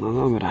No dobra.